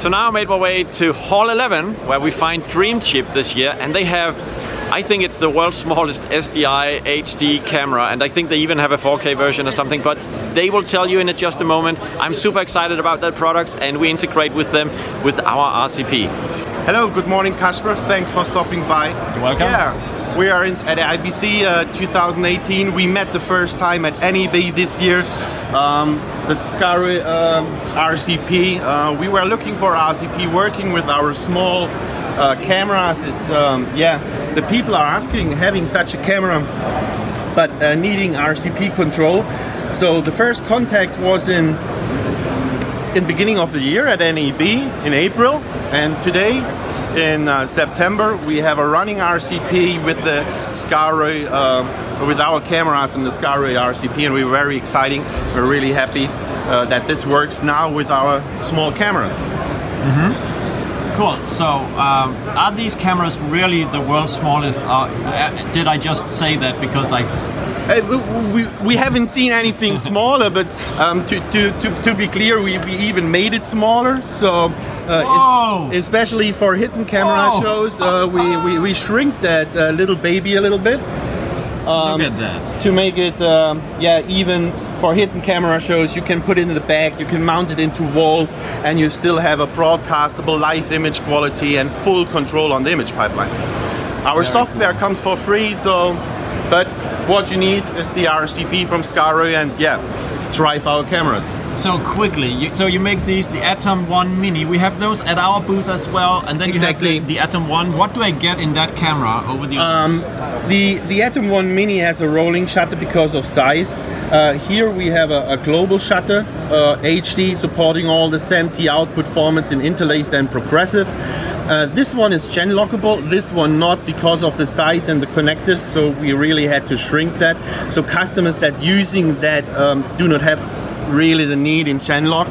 So now I made my way to Hall 11, where we find Dreamchip this year, and they have I think it's the world's smallest SDI HD camera and I think they even have a 4K version or something but they will tell you in just a moment. I'm super excited about that product, and we integrate with them with our RCP. Hello, good morning Kasper. Thanks for stopping by. You're welcome. Yeah, we are in, at IBC uh, 2018. We met the first time at NAB this year. Um, the SKAARHOJ um, RCP. Uh, we were looking for RCP working with our small uh, cameras is um, yeah the people are asking having such a camera but uh, needing RCP control so the first contact was in in beginning of the year at NEB in April and today in uh, September we have a running RCP with the SKAARHOJ uh, with our cameras and the SKAARHOJ RCP and we're very exciting we're really happy uh, that this works now with our small cameras mm -hmm. Cool. So, um, are these cameras really the world's smallest? Uh, did I just say that because I? Uh, we, we haven't seen anything smaller, but um, to, to, to, to, be clear, we, we even made it smaller. So, uh, especially for hidden camera Whoa. shows, uh, we, we, we shrink that uh, little baby a little bit. Um, Look at that. To make it, um, yeah, even for hidden camera shows, you can put it in the back, you can mount it into walls, and you still have a broadcastable live image quality and full control on the image pipeline. Our Very software cool. comes for free, so, but what you need is the RCP from SKAARHOJ and yeah, drive our cameras. So quickly, you, so you make these, the Atom 1 Mini, we have those at our booth as well, and then exactly. you have the, the Atom 1. What do I get in that camera over the um, The, the Atom 1 Mini has a rolling shutter because of size. Uh, here we have a, a global shutter, uh, HD, supporting all the SMPTE output formats in interlaced and progressive. Uh, this one is gen lockable, this one not because of the size and the connectors, so we really had to shrink that. So customers that using that um, do not have really the need in gen lock.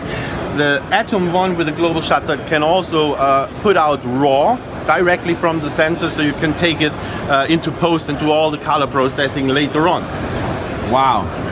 The Atom one with a global shutter can also uh, put out RAW directly from the sensor so you can take it uh, into post and do all the color processing later on. Wow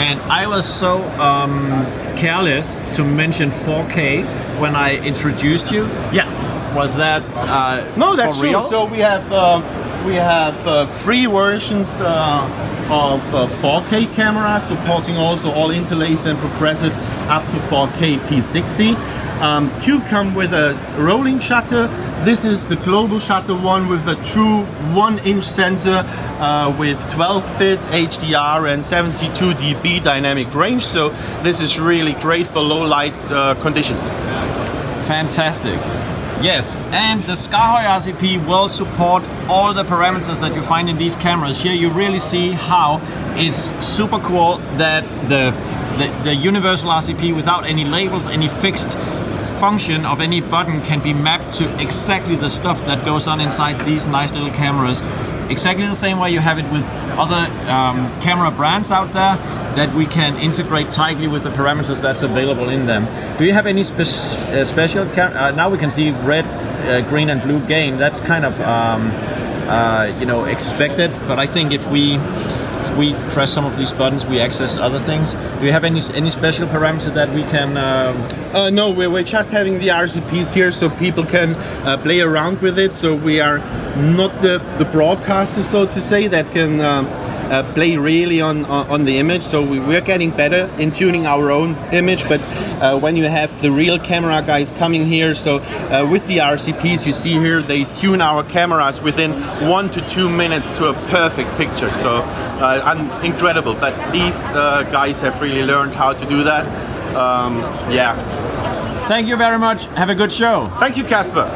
and I was so um, careless to mention 4K when I introduced you. Yeah. Was that uh, no? That's true. Real? So we have uh, we have uh, free versions uh, of 4K uh, cameras supporting also all interlaced and progressive up to 4K P60. Um, two come with a rolling shutter. This is the global shutter one with a true one inch sensor uh, with 12-bit HDR and 72 dB dynamic range. So this is really great for low light uh, conditions. Fantastic. Yes, and the SKAARHOJ RCP will support all the parameters that you find in these cameras. Here you really see how it's super cool that the, the, the universal RCP without any labels, any fixed function of any button can be mapped to exactly the stuff that goes on inside these nice little cameras. Exactly the same way you have it with other um, camera brands out there that we can integrate tightly with the parameters that's available in them. Do you have any spe uh, special, uh, now we can see red, uh, green and blue gain, that's kind of um, uh, you know expected, but I think if we we press some of these buttons, we access other things. Do you have any any special parameters that we can? Uh... Uh, no, we're, we're, just having the RCPs here so people can uh, play around with it. So we are not the the broadcasters, so to say, that can um, uh, play really on, on, on the image. So we, we're getting better in tuning our own image. But uh, when you have the real camera guys coming here, so uh, with the RCPs you see here, they tune our cameras within one to two minutes to a perfect picture. So uh, incredible. But these uh, guys have really learned how to do that. Um, yeah. Thank you very much. Have a good show. Thank you, Kasper.